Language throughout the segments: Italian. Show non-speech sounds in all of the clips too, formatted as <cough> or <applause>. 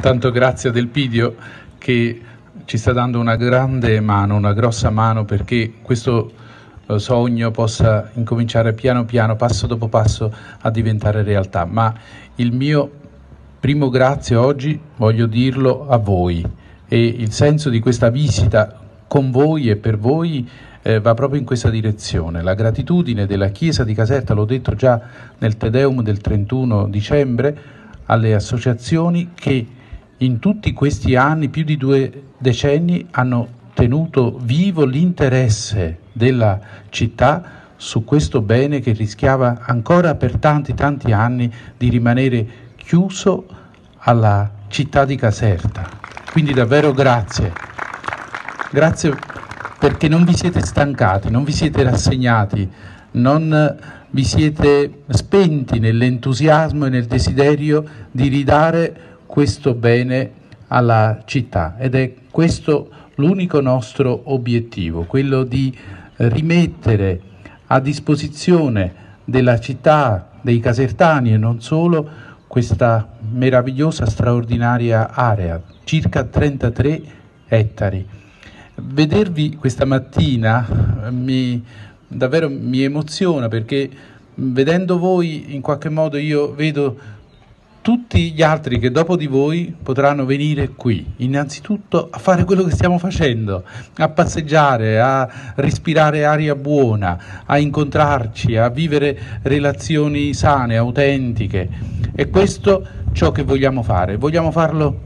Tanto grazie del Pidio che ci sta dando una grande mano, una grossa mano perché questo eh, sogno possa incominciare piano piano, passo dopo passo a diventare realtà. Ma il mio primo grazie oggi voglio dirlo a voi e il senso di questa visita con voi e per voi eh, va proprio in questa direzione. La gratitudine della Chiesa di Caserta, l'ho detto già nel Te Deum del 31 dicembre, alle associazioni che in tutti questi anni, più di due decenni, hanno tenuto vivo l'interesse della città su questo bene che rischiava ancora per tanti tanti anni di rimanere chiuso alla città di Caserta. Quindi davvero grazie. Grazie perché non vi siete stancati, non vi siete rassegnati, non vi siete spenti nell'entusiasmo e nel desiderio di ridare questo bene alla città ed è questo l'unico nostro obiettivo, quello di rimettere a disposizione della città, dei casertani e non solo, questa meravigliosa, straordinaria area, circa 33 ettari. Vedervi questa mattina mi, davvero mi emoziona perché vedendo voi in qualche modo io vedo tutti gli altri che dopo di voi potranno venire qui, innanzitutto a fare quello che stiamo facendo, a passeggiare, a respirare aria buona, a incontrarci, a vivere relazioni sane, autentiche. E questo ciò che vogliamo fare. Vogliamo farlo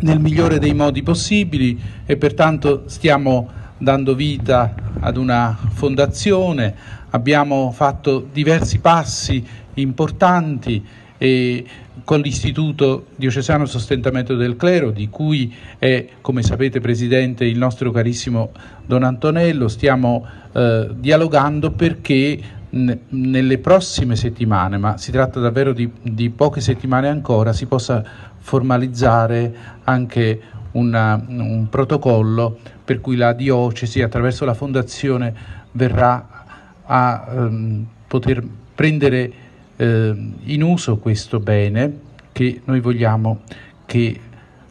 nel migliore dei modi possibili e pertanto stiamo dando vita ad una fondazione, abbiamo fatto diversi passi importanti e con l'Istituto Diocesano Sostentamento del Clero, di cui è, come sapete, presidente il nostro carissimo Don Antonello, stiamo eh, dialogando perché nelle prossime settimane, ma si tratta davvero di, di poche settimane ancora, si possa formalizzare anche una, un protocollo per cui la diocesi attraverso la fondazione verrà a um, poter prendere eh, in uso questo bene che noi vogliamo che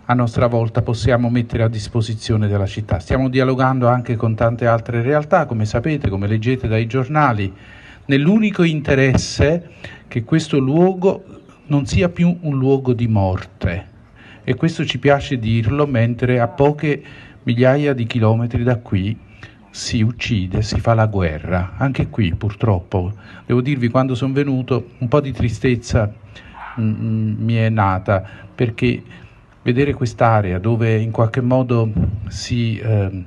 a nostra volta possiamo mettere a disposizione della città. Stiamo dialogando anche con tante altre realtà, come sapete, come leggete dai giornali, nell'unico interesse che questo luogo non sia più un luogo di morte. E questo ci piace dirlo mentre a poche migliaia di chilometri da qui si uccide, si fa la guerra. Anche qui purtroppo, devo dirvi, quando sono venuto un po' di tristezza mh, mm, mm, mi è nata perché vedere quest'area dove in qualche modo si eh,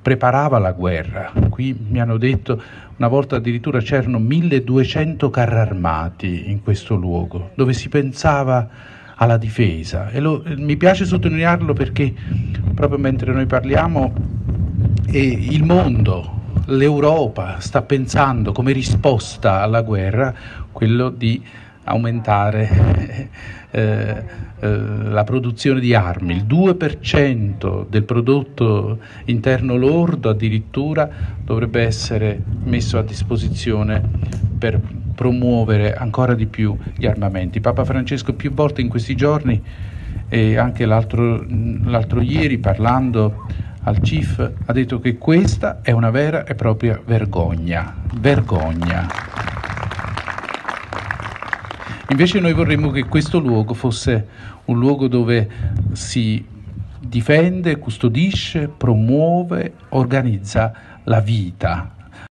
preparava la guerra, qui mi hanno detto una volta addirittura c'erano 1200 carri armati in questo luogo dove si pensava alla difesa. E lo, mi piace sottolinearlo perché proprio mentre noi parliamo e il mondo, l'Europa sta pensando come risposta alla guerra quello di aumentare <laughs> eh, eh, la produzione di armi, il 2% del prodotto interno lordo addirittura dovrebbe essere messo a disposizione per promuovere ancora di più gli armamenti. Papa Francesco più volte in questi giorni e anche l'altro, l'altro ieri parlando al CIF ha detto che questa è una vera e propria vergogna, vergogna. Invece noi vorremmo che questo luogo fosse un luogo dove si difende, custodisce, promuove, organizza la vita,